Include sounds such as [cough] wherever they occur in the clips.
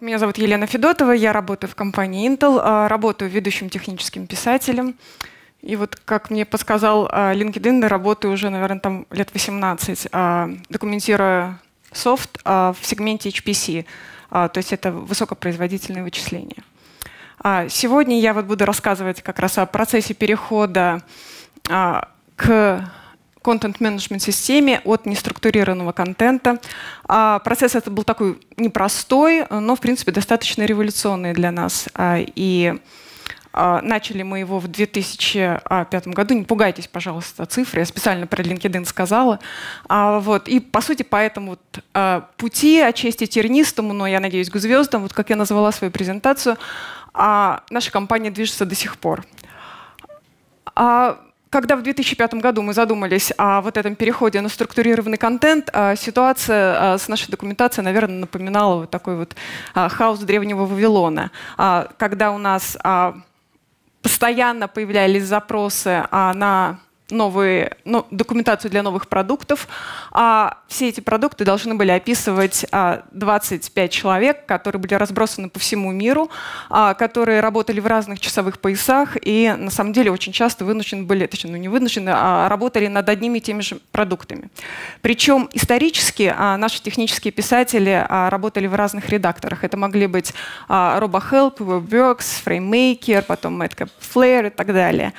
Меня зовут Елена Федотова, я работаю в компании Intel, а, работаю ведущим техническим писателем. И вот, как мне подсказал а, LinkedIn, работаю уже, наверное, там лет 18, а, документируя софт в сегменте HPC, то есть это высокопроизводительные вычисления. Сегодня я вот буду рассказывать как раз о процессе перехода к контент-менеджмент системе от неструктурированного контента. А процесс этот был такой непростой, но, в принципе, достаточно революционный для нас. А, и а, начали мы его в 2005 году. Не пугайтесь, пожалуйста, цифры. Я специально про LinkedIn сказала. Вот. И, по сути, по этому вот, пути отчасти тернистому, но, я надеюсь, к звездам, вот как я назвала свою презентацию, наша компания движется до сих пор когда в 2005 году мы задумались о вот этом переходе на структурированный контент, а, ситуация а, с нашей документацией, наверное, напоминала вот такой вот а, хаос древнего Вавилона, когда у нас постоянно появлялись запросы на новые, ну, документацию для новых продуктов. А все эти продукты должны были описывать а, 25 человек, которые были разбросаны по всему миру, а, которые работали в разных часовых поясах и на самом деле очень часто вынуждены были, точнее, ну не вынуждены, а работали над одними и теми же продуктами. Причем исторически а, наши технические писатели а, работали в разных редакторах. Это могли быть а, RoboHelp, WebWorks, FrameMaker, потом Madcap Flare и так далее.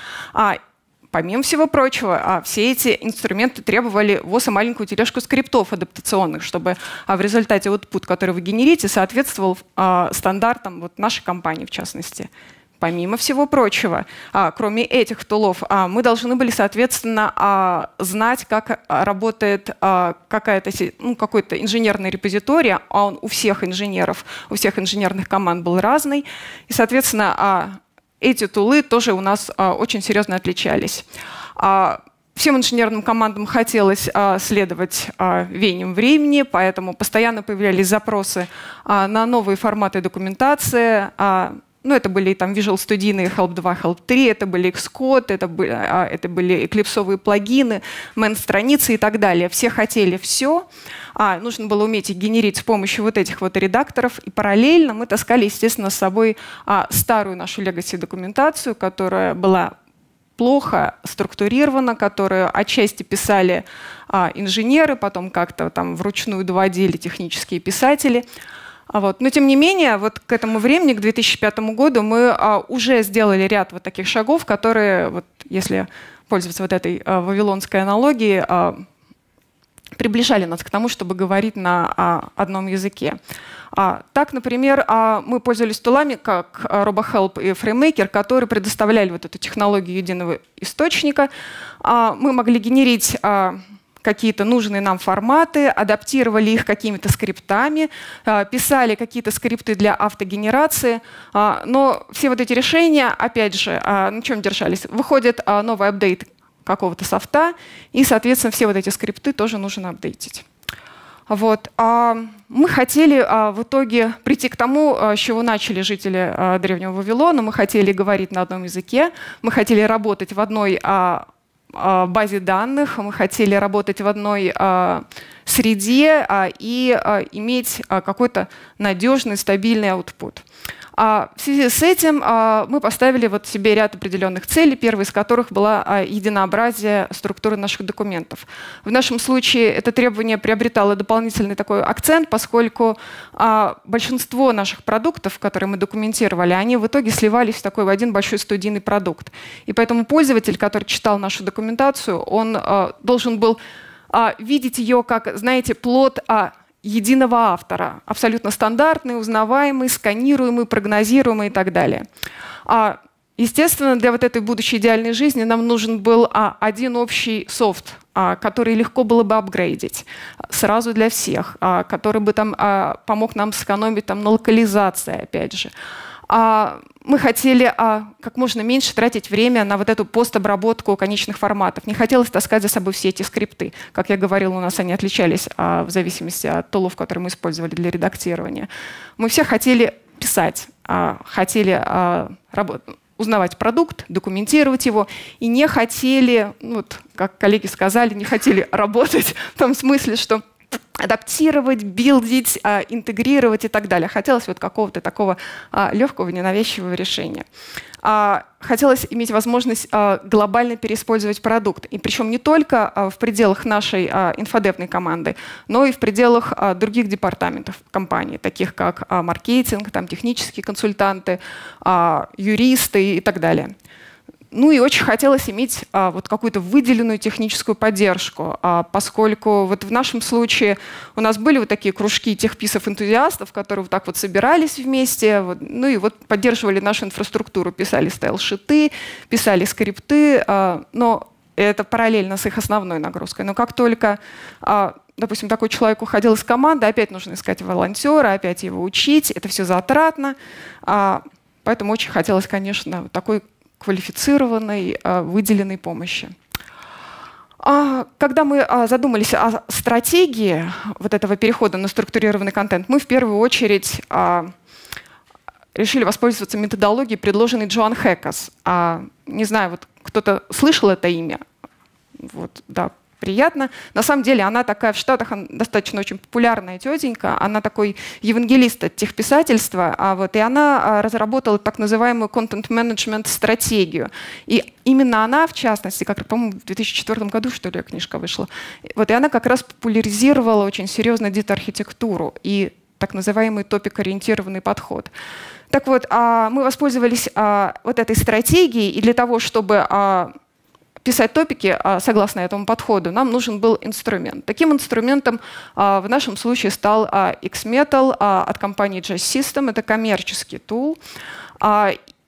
А, Помимо всего прочего, а, все эти инструменты требовали ВОЗ и маленькую тележку скриптов адаптационных, чтобы а, в результате output, который вы генерите, соответствовал а, стандартам вот нашей компании в частности. Помимо всего прочего, кроме этих тулов, мы должны были, соответственно, знать, как работает какая-то, ну, какой-то инженерный репозиторий, а он у всех инженеров, у всех инженерных команд был разный. И, соответственно, эти тулы тоже у нас а, очень серьезно отличались. А, всем инженерным командам хотелось а, следовать веяниям времени, поэтому постоянно появлялись запросы на новые форматы документации. Ну, это были там Visual Studio, Help 2, Help 3, это были Xcode, это были, а, это были эклипсовые плагины, мен-страницы и так далее. Все хотели все. А, нужно было уметь их генерить с помощью вот этих вот редакторов. И параллельно мы таскали, естественно, с собой а, старую нашу legacy документацию, которая была плохо структурирована, которую отчасти писали а, инженеры, потом как-то там вручную доводили технические писатели. А вот. Но тем не менее, вот к этому времени, к 2005 году, мы а, уже сделали ряд вот таких шагов, которые, вот, если пользоваться вот этой а, вавилонской аналогией, а, приближали нас к тому, чтобы говорить на а, одном языке. А, так, например, а, мы пользовались тулами, как RoboHelp и FrameMaker, которые предоставляли вот эту технологию единого источника. А, мы могли генерить а, какие-то нужные нам форматы, адаптировали их какими-то скриптами, а, писали какие-то скрипты для автогенерации. А, но все вот эти решения, опять же, а, на чем держались? Выходит новый апдейт какого-то софта, и, соответственно, все вот эти скрипты тоже нужно апдейтить. Вот. Мы хотели в итоге прийти к тому, с чего начали жители Древнего Вавилона. Мы хотели говорить на одном языке, мы хотели работать в одной базе данных, мы хотели работать в одной а, среде а, и а, иметь а, какой-то надежный, стабильный output. А в связи с этим а, мы поставили вот себе ряд определенных целей, первая из которых была а, единообразие структуры наших документов. В нашем случае это требование приобретало дополнительный такой акцент, поскольку большинство наших продуктов, которые мы документировали, они в итоге сливались в такой в один большой студийный продукт. И поэтому пользователь, который читал нашу документацию, он должен был видеть ее как, знаете, плод единого автора, абсолютно стандартный, узнаваемый, сканируемый, прогнозируемый и так далее. А, естественно, для вот этой будущей идеальной жизни нам нужен был а, один общий софт, а, который легко было бы апгрейдить сразу для всех, а, который бы там а, помог нам сэкономить там, на локализации, опять же. А, мы хотели а, как можно меньше тратить время на вот эту постобработку конечных форматов. Не хотелось таскать за собой все эти скрипты. Как я говорила, у нас они отличались а, в зависимости от тулов, которые мы использовали для редактирования. Мы все хотели писать, а, хотели а, узнавать продукт, документировать его, и не хотели, ну вот, как коллеги сказали, не хотели [laughs] работать в том смысле, что адаптировать, билдить, а, интегрировать и так далее. Хотелось вот какого-то такого а, легкого, ненавязчивого решения. А, хотелось иметь возможность глобально переиспользовать продукт. И причем не только в пределах нашей инфодевной команды, но и в пределах других департаментов компании, таких как маркетинг, там, технические консультанты, юристы и так далее. Ну и очень хотелось иметь а, вот какую-то выделенную техническую поддержку, а, поскольку вот в нашем случае у нас были вот такие кружки техписов-энтузиастов, которые вот так вот собирались вместе, вот, ну и вот поддерживали нашу инфраструктуру, писали стайл-шиты, писали скрипты, а, но это параллельно с их основной нагрузкой. Но как только а, допустим, такой человек уходил из команды, опять нужно искать волонтера, опять его учить, это все затратно. А, поэтому очень хотелось, конечно, такой квалифицированной, а, выделенной помощи. А, когда мы а, задумались о стратегии вот этого перехода на структурированный контент, мы в первую очередь решили воспользоваться методологией, предложенной Джоан Хэкас. Не знаю, вот кто-то слышал это имя? Вот, да, приятно. На самом деле она такая в Штатах достаточно очень популярная тетенька, она такой евангелист от техписательства, а вот, и она а, разработала так называемую контент-менеджмент стратегию. И именно она, в частности, как, по-моему, в 2004 году, что ли, книжка вышла, вот, и она как раз популяризировала очень серьезно дит-архитектуру и так называемый топик-ориентированный подход. Так вот, а, мы воспользовались вот этой стратегией, и для того, чтобы писать топики а, согласно этому подходу, нам нужен был инструмент. Таким инструментом а, в нашем случае стал а, XMetal от компании Jazz System. Это коммерческий тул.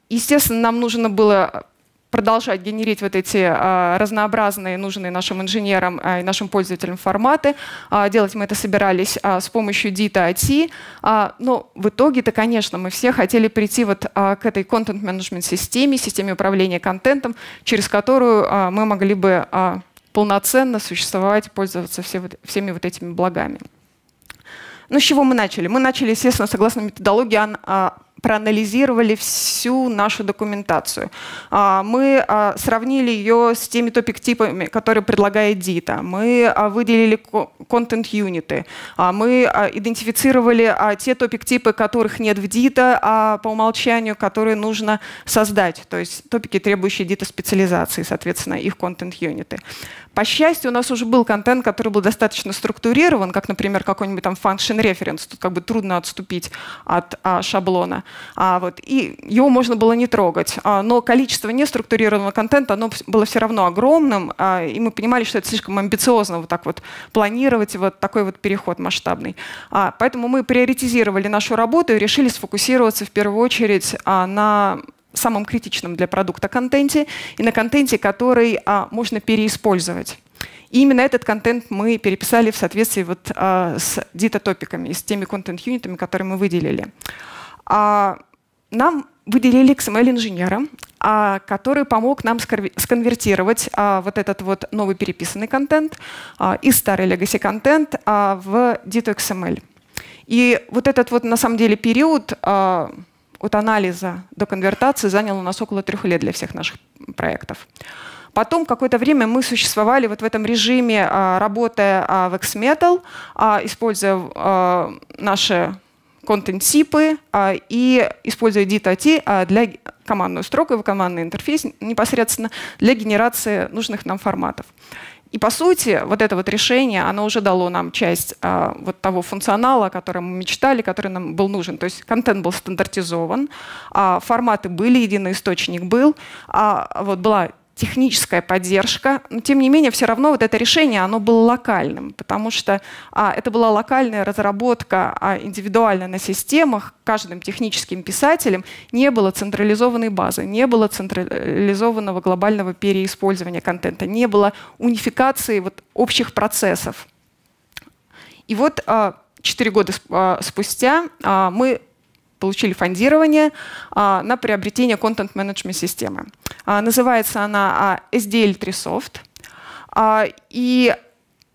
Естественно, нам нужно было продолжать генерить вот эти а, разнообразные, нужные нашим инженерам а, и нашим пользователям форматы. А, делать мы это собирались с помощью DITA IT. Но в итоге-то, конечно, мы все хотели прийти вот к этой контент-менеджмент-системе, системе управления контентом, через которую мы могли бы полноценно существовать, пользоваться все, всеми вот этими благами. Ну, с чего мы начали? Мы начали, естественно, согласно методологии проанализировали всю нашу документацию. А, мы а, сравнили ее с теми топик-типами, которые предлагает Дита. Мы а, выделили контент-юниты. Мы идентифицировали те топик-типы, которых нет в Дита, а по умолчанию, которые нужно создать. То есть топики, требующие Дита специализации, соответственно, их контент-юниты. По счастью, у нас уже был контент, который был достаточно структурирован, как, например, какой-нибудь там function reference. Тут как бы трудно отступить от а, шаблона. А, вот, и его можно было не трогать. А, но количество неструктурированного контента, оно было все равно огромным. А, и мы понимали, что это слишком амбициозно вот так вот планировать вот такой вот переход масштабный. А, поэтому мы приоритизировали нашу работу и решили сфокусироваться в первую очередь а, на самом критичном для продукта контенте и на контенте, который а, можно переиспользовать. И именно этот контент мы переписали в соответствии вот, а, с DITA-топиками, с теми контент-юнитами, которые мы выделили. А, нам выделили XML-инженера, а, который помог нам сконвертировать а, вот этот вот новый переписанный контент а, из старый legacy контент в DITA XML. И вот этот вот на самом деле период от анализа до конвертации занял у нас около трех лет для всех наших проектов. Потом какое-то время мы существовали вот в этом режиме, а, работая а, в XMetal, а, используя наши контент-типы и используя DIT для командную строку командный интерфейс непосредственно для генерации нужных нам форматов. И по сути, вот это вот решение, оно уже дало нам часть а, вот того функционала, о котором мы мечтали, который нам был нужен. То есть контент был стандартизован, а, форматы были, единый источник был, а, вот была техническая поддержка, но тем не менее все равно вот это решение, оно было локальным, потому что а, это была локальная разработка а, индивидуально на системах, каждым техническим писателем не было централизованной базы, не было централизованного глобального переиспользования контента, не было унификации вот, общих процессов. И вот а, года а, спустя а, мы получили фондирование а, на приобретение контент-менеджмент системы. А, называется она а, SDL3Soft. А, и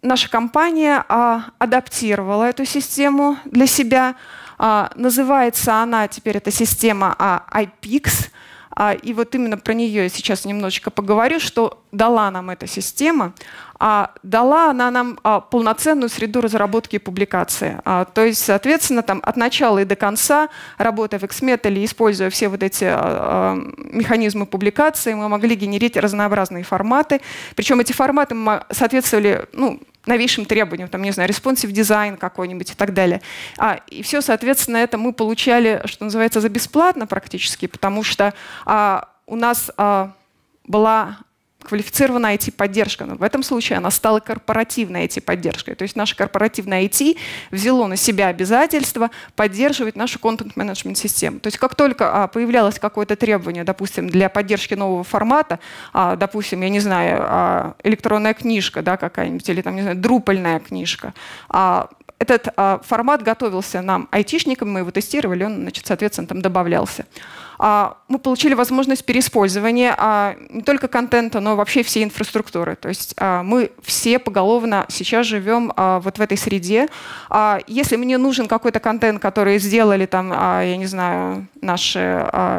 наша компания а, адаптировала эту систему для себя. А, называется она теперь, эта система а, IPX. А, и вот именно про нее я сейчас немножечко поговорю, что дала нам эта система. А, дала она нам а, полноценную среду разработки и публикации. А, то есть, соответственно, там, от начала и до конца, работая в XMET или используя все вот эти механизмы публикации, мы могли генерить разнообразные форматы. Причем эти форматы соответствовали ну, новейшим требованиям, там, не знаю, responsive дизайн какой-нибудь и так далее. А, и все, соответственно, это мы получали, что называется, за бесплатно практически, потому что а, у нас а, была квалифицированная IT-поддержка. Но в этом случае она стала корпоративной IT-поддержкой. То есть наша корпоративная IT взяло на себя обязательство поддерживать нашу контент-менеджмент-систему. То есть как только а, появлялось какое-то требование, допустим, для поддержки нового формата, а, допустим, я не знаю, а, электронная книжка да, какая-нибудь, или там, не знаю, друпальная книжка, этот формат готовился нам айтишникам, мы его тестировали, он, значит, соответственно, там добавлялся. А, мы получили возможность переиспользования а, не только контента, но вообще всей инфраструктуры. То есть а, мы все поголовно сейчас живем вот в этой среде. Если мне нужен какой-то контент, который сделали там, я не знаю, наши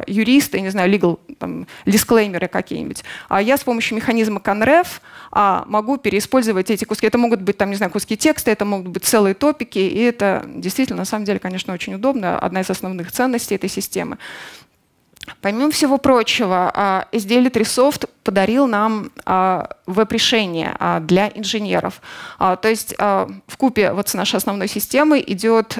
юристы, я не знаю, legal там, дисклеймеры какие-нибудь, я с помощью механизма ConRef могу переиспользовать эти куски. Это могут быть там, не знаю, куски текста, это могут быть целые топики, и это действительно, на самом деле, конечно, очень удобно. Одна из основных ценностей этой системы. Помимо всего прочего, SDL Resoft подарил нам а, веб-решение а, для инженеров. А, то есть в купе вот с нашей основной системой идет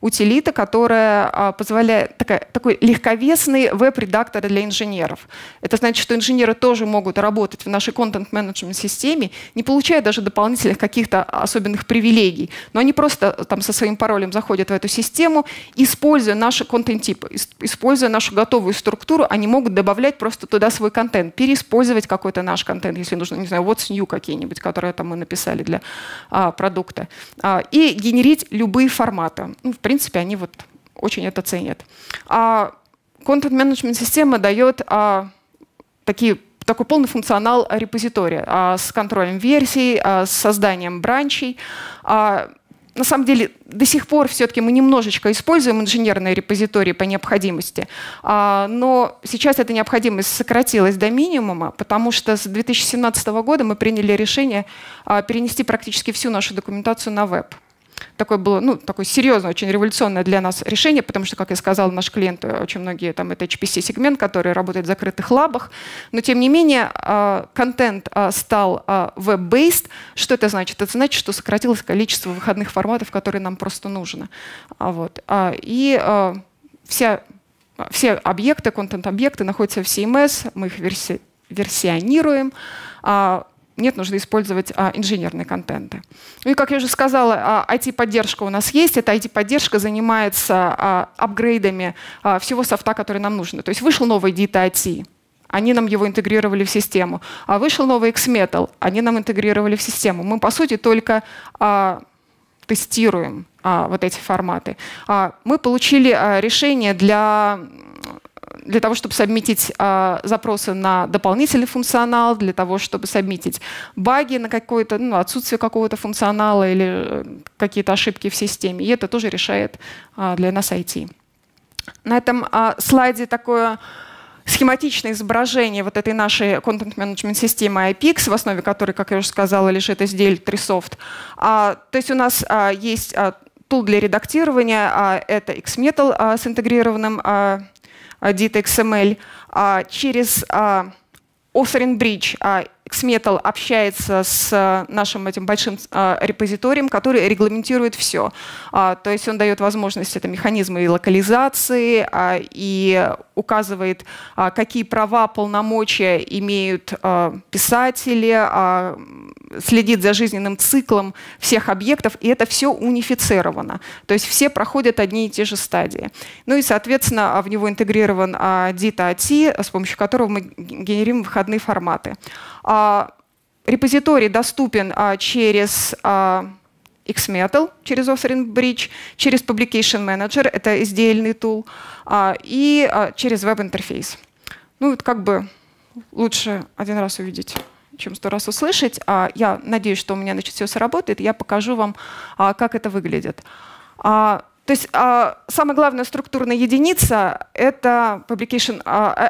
утилита, которая позволяет такая, такой легковесный веб-редактор для инженеров. Это значит, что инженеры тоже могут работать в нашей контент-менеджмент-системе, не получая даже дополнительных каких-то особенных привилегий, но они просто там со своим паролем заходят в эту систему, используя наши контент-типы, используя нашу готовую структуру, они могут добавлять просто туда свой контент, использовать какой-то наш контент, если нужно, не знаю, what's new какие-нибудь, которые там мы написали для а, продукта, а, и генерить любые форматы. Ну, в принципе, они вот очень это ценят. А, Content-менеджмент система дает а, такие такой полный функционал репозитория а, с контролем версий, а, с созданием бранчей. А, на самом деле до сих пор все-таки мы немножечко используем инженерные репозитории по необходимости, а, но сейчас эта необходимость сократилась до минимума, потому что с 2017 года мы приняли решение а, перенести практически всю нашу документацию на веб такое было, ну, такое серьезное, очень революционное для нас решение, потому что, как я сказала, наш клиент, э, очень многие, там, это HPC-сегмент, который работает в закрытых лабах, но, тем не менее, а, контент а, стал веб-based. Что это значит? Это значит, что сократилось количество выходных форматов, которые нам просто нужно. А, вот. И вся, все объекты, контент-объекты находятся в CMS, мы их верси версионируем, нет нужды использовать а, инженерные контенты. Ну и, как я уже сказала, а, IT-поддержка у нас есть. Эта IT-поддержка занимается а, апгрейдами а, всего софта, который нам нужен. То есть вышел новый Dita IT, они нам его интегрировали в систему. А вышел новый XMetal, они нам интегрировали в систему. Мы, по сути, только а, тестируем а, вот эти форматы. А, мы получили а, решение для для того, чтобы сабмитить э, запросы на дополнительный функционал, для того, чтобы сабмитить баги на какое-то, ну, отсутствие какого-то функционала или э, какие-то ошибки в системе. И это тоже решает э, для нас IT. На этом э, слайде такое схематичное изображение вот этой нашей контент-менеджмент системы IPX, в основе которой, как я уже сказала, лежит SDL 3Soft. А, то есть у нас а, есть а, тул для редактирования, а, это XMetal а, с интегрированным а, DIT-XML, а, через а, Authoring Bridge а, XMetal общается с нашим этим большим репозиторием, который регламентирует все. То есть он дает возможность, это механизмы и локализации, и указывает, какие права, полномочия имеют писатели, следит за жизненным циклом всех объектов, и это все унифицировано. То есть все проходят одни и те же стадии. Ну и, соответственно, в него интегрирован Dita AT, с помощью которого мы генерим выходные форматы. А, репозиторий доступен а, через а, XMetal, через Authoring Bridge, через Publication Manager, это SDL тул, и через веб-интерфейс. Ну, вот как бы лучше один раз увидеть чем сто раз услышать. А я надеюсь, что у меня значит, все сработает. Я покажу вам, а, как это выглядит. А, то есть а, самая главная структурная единица — это, publication,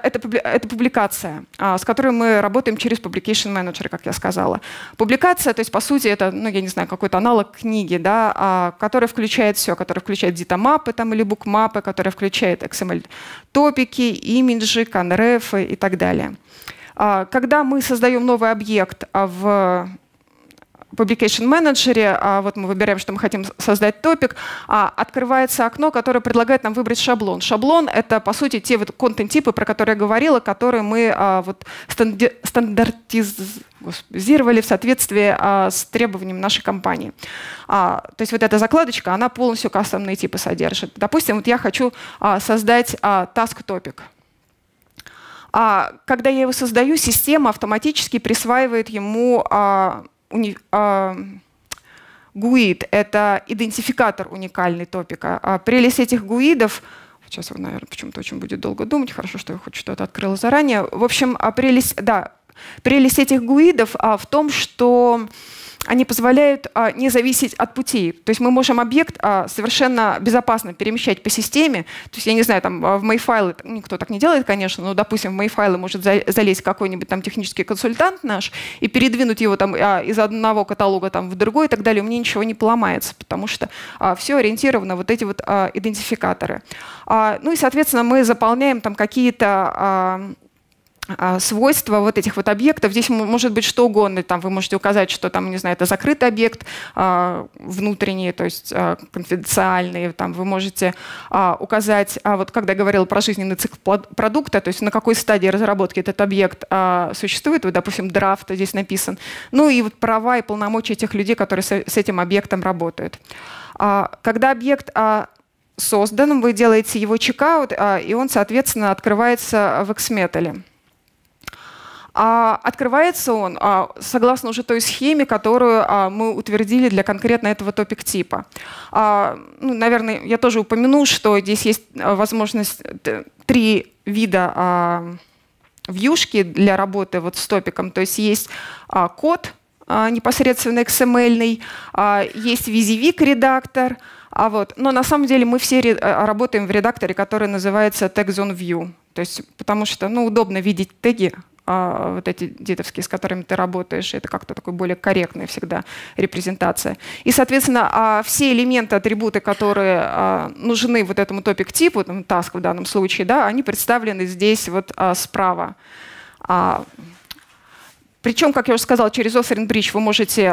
это, это публикация, с которой мы работаем через Publication Manager, как я сказала. Публикация, то есть, по сути, это, ну, я не знаю, какой-то аналог книги, да, которая включает все, которая включает дитамапы там, или букмапы, которая включает XML-топики, имиджи, конрефы и так далее. А, когда мы создаем новый объект а, в Publication Manager, а вот мы выбираем, что мы хотим создать топик, открывается окно, которое предлагает нам выбрать шаблон. Шаблон — это, по сути, те вот контент-типы, про которые я говорила, которые мы вот стандартизировали в соответствии с требованиями нашей компании. То есть вот эта закладочка, она полностью кастомные типы содержит. Допустим, вот я хочу создать task-топик. А, когда я его создаю, система автоматически присваивает ему а, уни, а, GUID — это идентификатор уникальный топика. А прелесть этих гуидов Сейчас вы, наверное, почему-то очень будет долго думать. Хорошо, что я хоть что-то открыла заранее. В общем, а прелесть, да, прелесть этих гуидов а, в том, что они позволяют а, не зависеть от путей. То есть мы можем объект а, совершенно безопасно перемещать по системе. То есть я не знаю, там в мои файлы, никто так не делает, конечно, но, допустим, в мои файлы может за, залезть какой-нибудь там технический консультант наш и передвинуть его там а, из одного каталога там в другой и так далее. У меня ничего не поломается, потому что а, все ориентировано вот эти вот а, идентификаторы. А, ну и, соответственно, мы заполняем там какие-то а, а, свойства вот этих вот объектов. Здесь может быть что угодно. Там вы можете указать, что там, не знаю, это закрытый объект а, внутренний, то есть а, конфиденциальный. Там вы можете указать, вот когда я говорила про жизненный цикл продукта, то есть на какой стадии разработки этот объект существует. Вот, допустим, драфт здесь написан. Ну и вот права и полномочия тех людей, которые с этим объектом работают. Когда объект создан, вы делаете его чекаут, и он, соответственно, открывается в XMetal. А открывается он а, согласно уже той схеме, которую а, мы утвердили для конкретно этого топик-типа. Ну, наверное, я тоже упомяну, что здесь есть возможность три вида вьюшки для работы вот с топиком. То есть есть код непосредственно XML, а, есть визивик-редактор, а вот, но на самом деле мы все работаем в редакторе, который называется Tag Zone View. То есть, потому что ну, удобно видеть теги а, вот эти дитовские, с которыми ты работаешь. Это как-то такой более корректная всегда репрезентация. И, соответственно, а, все элементы, атрибуты, которые а, нужны вот этому топик-типу, там, task в данном случае, да, они представлены здесь вот справа. Причем, как я уже сказала, через Offering Bridge вы можете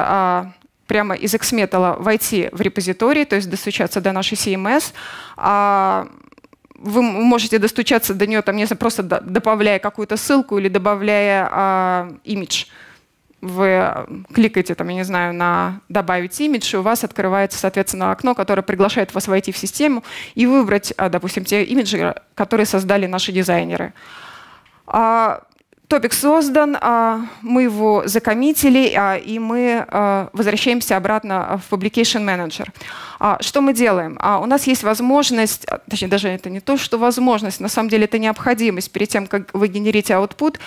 прямо из XMetal войти в репозиторий, то есть достучаться до нашей CMS вы можете достучаться до нее, там, не знаю, просто добавляя какую-то ссылку или добавляя а, имидж. Вы кликаете, там, я не знаю, на «добавить имидж», и у вас открывается, соответственно, окно, которое приглашает вас войти в систему и выбрать, а, допустим, те имиджи, которые создали наши дизайнеры. А, Топик создан, мы его закоммитили, и мы а, возвращаемся обратно в Publication Manager. Что мы делаем? У нас есть возможность, точнее, даже это не то, что возможность, на самом деле это необходимость перед тем, как вы генерите output,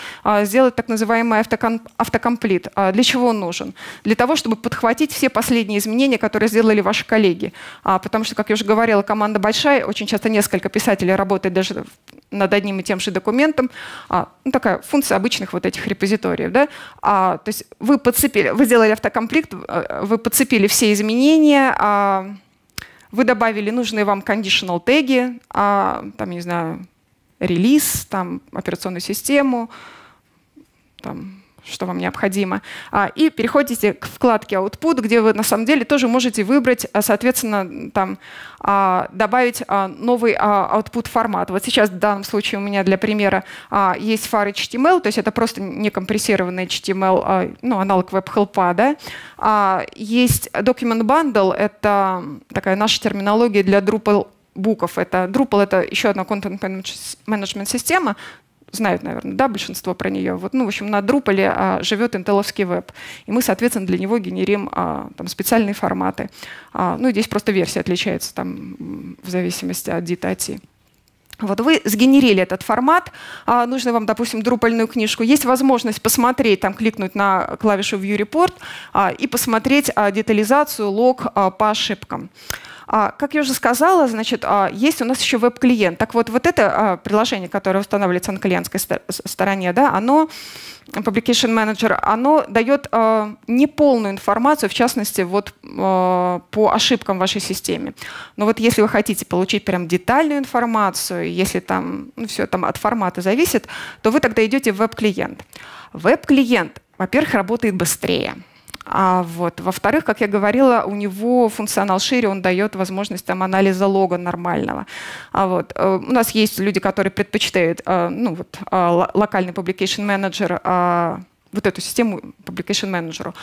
сделать так называемый автокомплит. Для чего он нужен? Для того, чтобы подхватить все последние изменения, которые сделали ваши коллеги. Потому что, как я уже говорила, команда большая, очень часто несколько писателей работает даже над одним и тем же документом. А, ну, такая функция обычных вот этих репозиториев. Да? А, то есть вы подцепили, вы сделали автокомплект, вы подцепили все изменения, а, вы добавили нужные вам conditional теги, а, там, не знаю, релиз, там, операционную систему, там, что вам необходимо, а, и переходите к вкладке Output, где вы на самом деле тоже можете выбрать, а, соответственно, там, а, добавить новый output формат. Вот сейчас в данном случае у меня для примера есть фар HTML, то есть это просто некомпрессированный HTML, ну, аналог WebHelp. Да? Есть Document Bundle, это такая наша терминология для Drupal буков. Это Drupal — это еще одна контент-менеджмент система, знают, наверное, да, большинство про нее. Вот, ну, в общем, на Drupal а, живет интеловский веб. И мы, соответственно, для него генерим а, там, специальные форматы. А, ну, здесь просто версия отличается там, в зависимости от DIT вот вы сгенерили этот формат, а, нужно вам, допустим, друпальную книжку. Есть возможность посмотреть, там кликнуть на клавишу View Report а, и посмотреть а, детализацию, лог а, по ошибкам. А, как я уже сказала, значит, а, есть у нас еще веб-клиент. Так вот, вот это а, приложение, которое устанавливается на клиентской стороне, да, оно Publication Manager, оно дает неполную информацию, в частности, вот по ошибкам в вашей системе. Но вот если вы хотите получить прям детальную информацию, если там ну, все там от формата зависит, то вы тогда идете в веб-клиент. Веб-клиент, во-первых, работает быстрее. А вот. Во-вторых, как я говорила, у него функционал шире, он дает возможность там, анализа лога нормального. А вот. Э, у нас есть люди, которые предпочитают э, ну, вот, э, локальный publication manager, вот эту систему publication manager.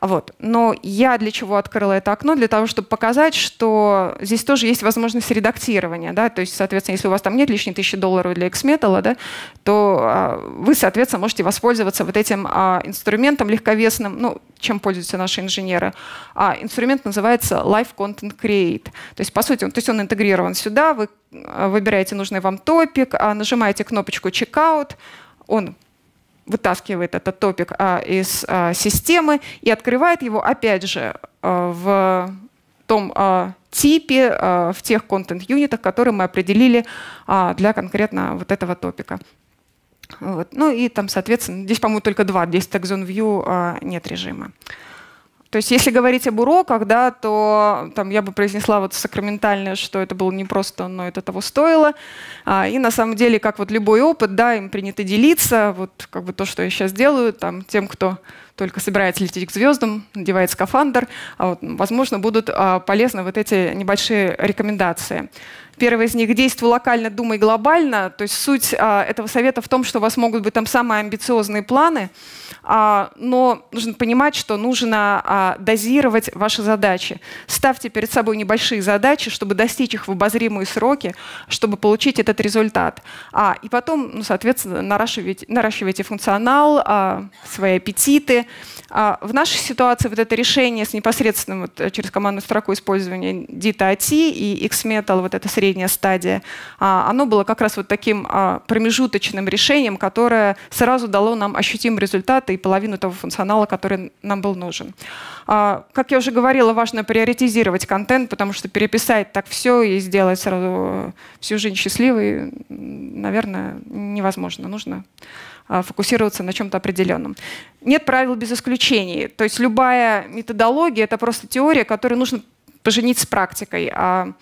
Вот. Но я для чего открыла это окно? Для того, чтобы показать, что здесь тоже есть возможность редактирования. Да? То есть, соответственно, если у вас там нет лишней тысячи долларов для XMetal, да, то а, вы, соответственно, можете воспользоваться вот этим а, инструментом легковесным, ну, чем пользуются наши инженеры. А инструмент называется Live Content Create. То есть, по сути, он, то есть он интегрирован сюда, вы а, выбираете нужный вам топик, а, нажимаете кнопочку Checkout, он вытаскивает этот топик а, из а, системы и открывает его, опять же, а, в том а, типе, а, в тех контент-юнитах, которые мы определили а, для конкретно вот этого топика. Вот. Ну и там, соответственно, здесь, по-моему, только два. Здесь TagZone View а, нет режима. То есть если говорить об уроках, да, то там, я бы произнесла вот сакраментальное, что это было не просто, но это того стоило. А, и на самом деле, как вот любой опыт, да, им принято делиться. Вот как бы то, что я сейчас делаю, там, тем, кто только собирается лететь к звездам, надевает скафандр, а вот, возможно, будут а, полезны вот эти небольшие рекомендации. Первый из них «Действуй локально, думай глобально». То есть суть а, этого совета в том, что у вас могут быть там самые амбициозные планы, но нужно понимать, что нужно а, дозировать ваши задачи. Ставьте перед собой небольшие задачи, чтобы достичь их в обозримые сроки, чтобы получить этот результат. А, и потом, ну, соответственно, наращивайте, наращивайте функционал, а, свои аппетиты. А, в нашей ситуации вот это решение с непосредственным вот, через командную строку использования DITA-AT и XMetal, вот среднее средняя стадия, а, оно было как раз вот таким а, промежуточным решением, которое сразу дало нам ощутимый результат и половину того функционала, который нам был нужен. А, как я уже говорила, важно приоритизировать контент, потому что переписать так все и сделать сразу всю жизнь счастливой, наверное, невозможно. Нужно фокусироваться на чем-то определенном. Нет правил без исключений. То есть любая методология — это просто теория, которую нужно поженить с практикой. А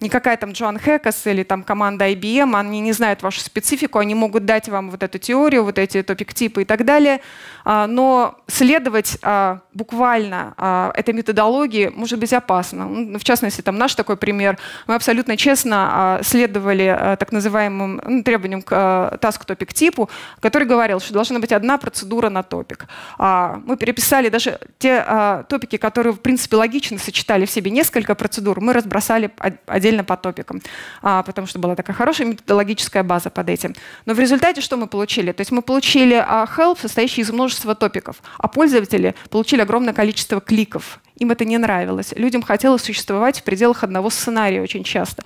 никакая там Джоан Хэкас или там команда IBM, они не знают вашу специфику, они могут дать вам вот эту теорию, вот эти топик-типы и так далее, а, но следовать а, буквально а, этой методологии может быть опасно. Ну, в частности, там наш такой пример. Мы абсолютно честно следовали так называемым ну, требованиям к task-топик типу, который говорил, что должна быть одна процедура на топик. Мы переписали даже те топики, которые, в принципе, логично сочетали в себе несколько процедур, мы разбросали один отдельно по топикам, а, потому что была такая хорошая методологическая база под этим. Но в результате что мы получили? То есть мы получили а, help, состоящий из множества топиков, а пользователи получили огромное количество кликов. Им это не нравилось. Людям хотелось существовать в пределах одного сценария очень часто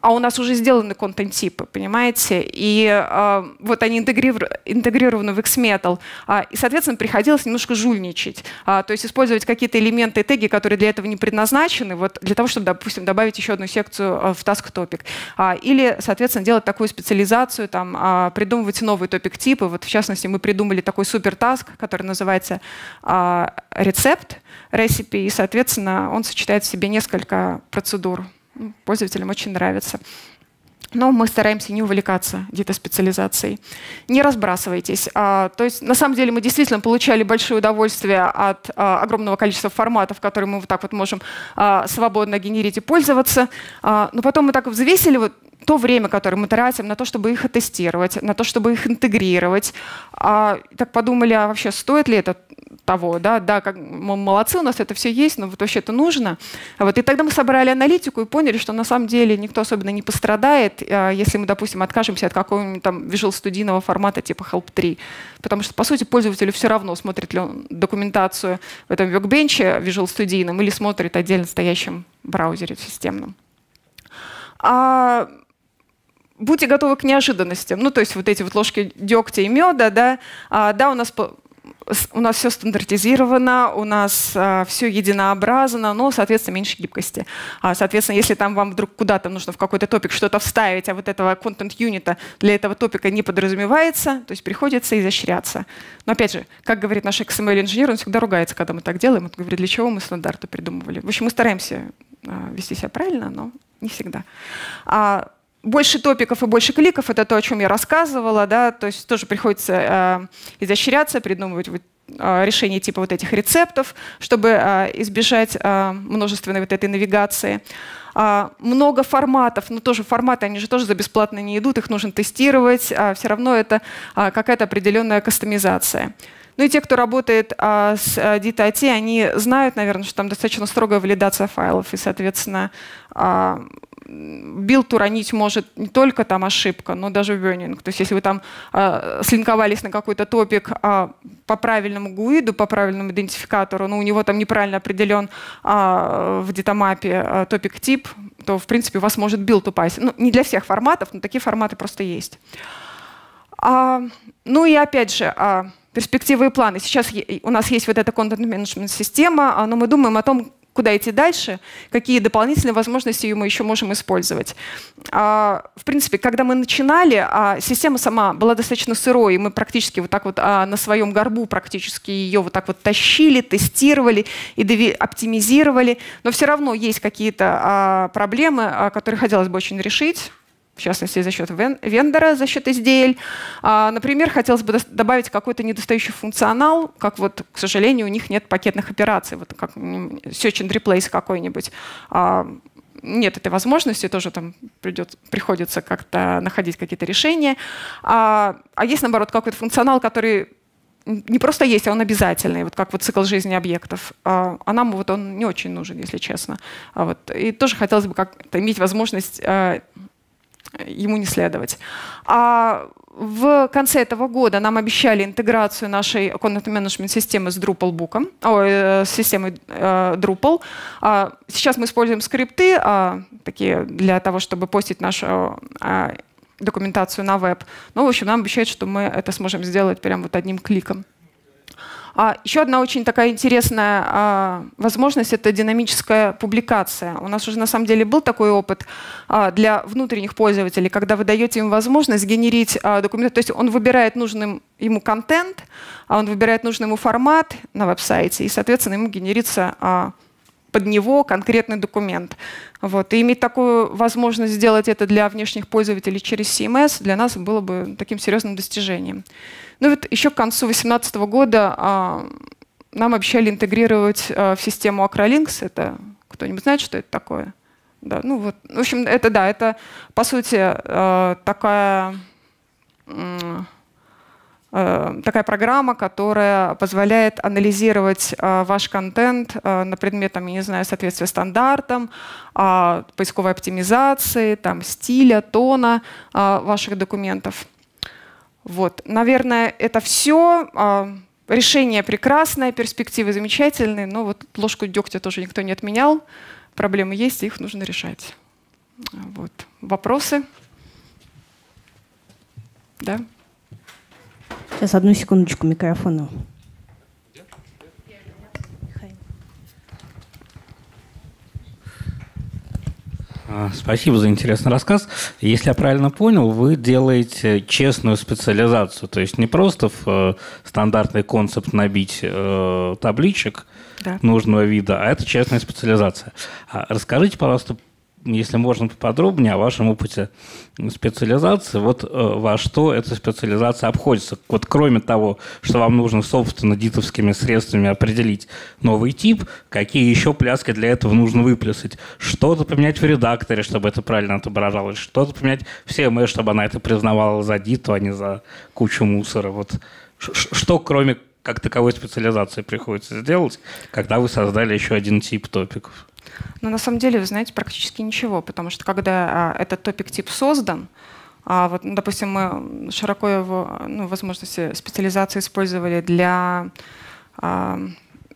а у нас уже сделаны контент-типы, понимаете? И э, вот они интегрированы в XMetal. А, и, соответственно, приходилось немножко жульничать. А, то есть использовать какие-то элементы теги, которые для этого не предназначены, вот для того, чтобы, допустим, добавить еще одну секцию а, в task topic. А, или, соответственно, делать такую специализацию, там, а, придумывать новые топик-типы. Вот, в частности, мы придумали такой супер-таск, который называется а, рецепт, recipe, и, соответственно, он сочетает в себе несколько процедур пользователям очень нравится. Но мы стараемся не увлекаться где-то специализацией. Не разбрасывайтесь. А, то есть, на самом деле, мы действительно получали большое удовольствие от а, огромного количества форматов, которые мы вот так вот можем а, свободно генерить и пользоваться. А, но потом мы так взвесили вот то время, которое мы тратим на то, чтобы их тестировать, на то, чтобы их интегрировать. А, так подумали, а вообще стоит ли это того, да, да, как мы молодцы, у нас это все есть, но вот вообще это нужно. Вот, и тогда мы собрали аналитику и поняли, что на самом деле никто особенно не пострадает, а, если мы, допустим, откажемся от какого-нибудь там Visual студийного формата типа Help 3. Потому что, по сути, пользователю все равно, смотрит ли он документацию в этом Workbench Visual студийном или смотрит отдельно стоящем браузере системном. А будьте готовы к неожиданностям. Ну, то есть вот эти вот ложки дегтя и меда, да, а, да, у нас у нас все стандартизировано, у нас а, все единообразно, но, соответственно, меньше гибкости. А, соответственно, если там вам вдруг куда-то нужно в какой-то топик что-то вставить, а вот этого контент-юнита для этого топика не подразумевается, то есть приходится изощряться. Но опять же, как говорит наш XML-инженер, он всегда ругается, когда мы так делаем. Он говорит, для чего мы стандарты придумывали. В общем, мы стараемся а, вести себя правильно, но не всегда. А больше топиков и больше кликов — это то, о чем я рассказывала, да, то есть тоже приходится э, изощряться, придумывать э, решения типа вот этих рецептов, чтобы э, избежать э, множественной вот этой навигации. А, много форматов, но тоже форматы, они же тоже за бесплатно не идут, их нужно тестировать, а все равно это а, какая-то определенная кастомизация. Ну и те, кто работает а, с а, они знают, наверное, что там достаточно строгая валидация файлов, и, соответственно, а, build уронить может не только там ошибка, но даже warning. То есть если вы там э, слинковались на какой-то топик э, по правильному гуиду, по правильному идентификатору, но у него там неправильно определен э, в датамапе э, topic type, то в принципе у вас может build упасть. Ну, не для всех форматов, но такие форматы просто есть. А, ну и опять же, а, перспективы и планы. Сейчас у нас есть вот эта контент-менеджмент-система, но мы думаем о том, куда идти дальше, какие дополнительные возможности мы еще можем использовать. А, в принципе, когда мы начинали, а, система сама была достаточно сырой, и мы практически вот так вот а, на своем горбу практически ее вот так вот тащили, тестировали и оптимизировали, но все равно есть какие-то проблемы, которые хотелось бы очень решить в частности, за счет вендора, за счет SDL. А, например, хотелось бы добавить какой-то недостающий функционал, как вот, к сожалению, у них нет пакетных операций, вот как search and replace какой-нибудь. А, нет этой возможности, тоже там придет, приходится как-то находить какие-то решения. А, а есть, наоборот, какой-то функционал, который не просто есть, а он обязательный, вот как вот цикл жизни объектов. А, а нам вот он не очень нужен, если честно. А вот, и тоже хотелось бы как-то иметь возможность а, ему не следовать. А в конце этого года нам обещали интеграцию нашей контент-менеджмент системы с Drupal Book, о, э, с системой э, Drupal. А сейчас мы используем скрипты а, такие для того, чтобы постить нашу а, документацию на веб. Ну, в общем, нам обещают, что мы это сможем сделать прямо вот одним кликом. А еще одна очень такая интересная а, возможность — это динамическая публикация. У нас уже на самом деле был такой опыт а, для внутренних пользователей, когда вы даете им возможность генерить а, документы. То есть он выбирает нужный ему контент, а он выбирает нужный ему формат на веб-сайте, и, соответственно, ему генерится под него конкретный документ. Вот. И иметь такую возможность сделать это для внешних пользователей через CMS для нас было бы таким серьезным достижением. Ну вот еще к концу 2018 года а, нам обещали интегрировать а, в систему Acrolinks. Это кто-нибудь знает, что это такое? Да, ну вот, в общем, это да, это по сути а, такая такая программа, которая позволяет анализировать ваш контент на предмет, там, я не знаю, соответствия стандартам, поисковой оптимизации, там, стиля, тона ваших документов. Вот. Наверное, это все. А, решение прекрасное, перспективы замечательные, но вот ложку дегтя тоже никто не отменял. Проблемы есть, их нужно решать. Вот. Вопросы? Да? Сейчас одну секундочку микрофона. А, спасибо за интересный рассказ. Если я правильно понял, вы делаете честную специализацию, то есть не просто в э, стандартный концепт набить э, табличек да. нужного вида, а это честная специализация. А расскажите, пожалуйста, если можно поподробнее о вашем опыте специализации, вот э, во что эта специализация обходится. Вот кроме того, что вам нужно, собственно, дитовскими средствами определить новый тип, какие еще пляски для этого нужно выплясать? Что-то поменять в редакторе, чтобы это правильно отображалось, что-то поменять в CMS, чтобы она это признавала за диту, а не за кучу мусора. Вот что, кроме как таковой специализации приходится сделать, когда вы создали еще один тип топиков? Но на самом деле, вы знаете, практически ничего, потому что когда а, этот топик-тип создан, а вот, ну, допустим, мы широко его ну, возможности специализации использовали для а,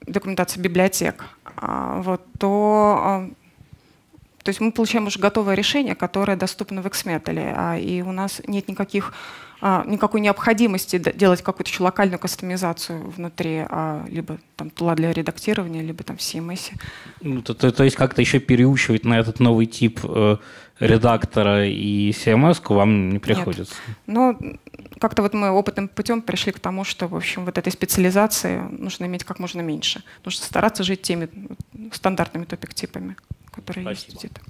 документации библиотек, а, вот, то а, То есть мы получаем уже готовое решение, которое доступно в XMetal, а, и у нас нет никаких, никакой необходимости делать какую-то еще локальную кастомизацию внутри а, либо там тула для редактирования, либо там в CMS. Ну, то, то, то есть как-то еще переучивать на этот новый тип э, редактора и CMS вам не приходится? Нет. Но как-то вот мы опытным путем пришли к тому, что, в общем, вот этой специализации нужно иметь как можно меньше. Нужно стараться жить теми стандартными топик-типами которые Спасибо. есть где-то.